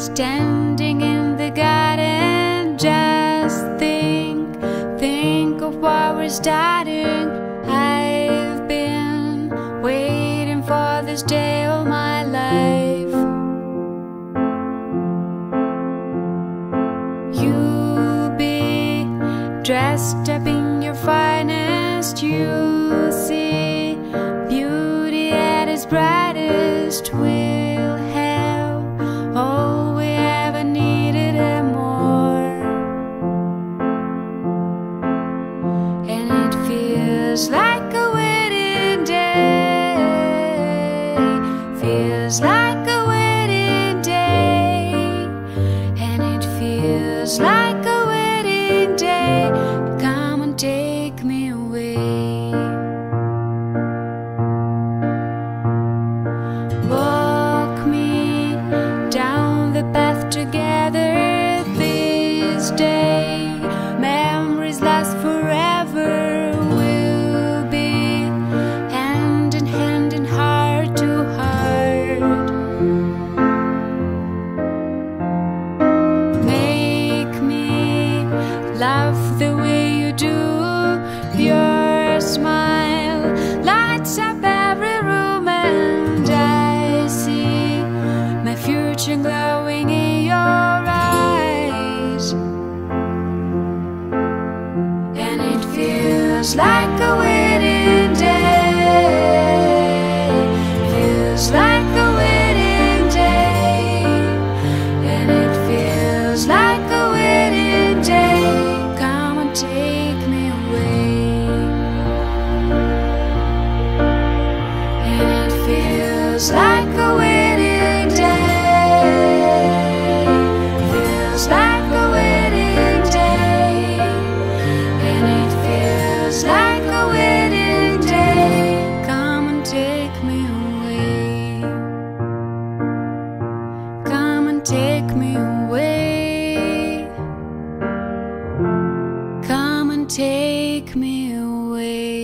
Standing in the garden, just think, think of what we're starting. I've been waiting for this day all my life. You'll be dressed up in your finest, you'll see beauty at its brightest. We'll feels like a wedding day. Feels like a wedding day. And it feels like a wedding day. Come and take me away. Walk me down the path together laugh the way you do. Your smile lights up every room, and I see my future glowing in your eyes. And it feels like a feels like a wedding day. Feels like a wedding day. And it feels like a wedding day. Come and take me away. Come and take me away. Come and take me away.